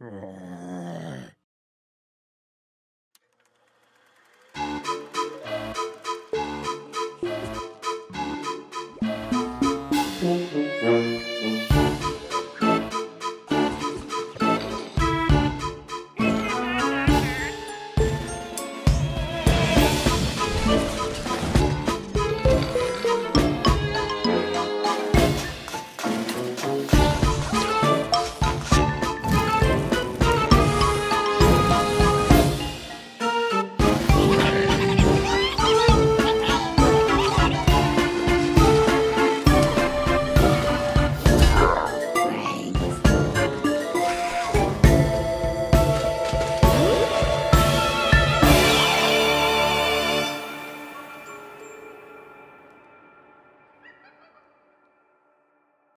うー。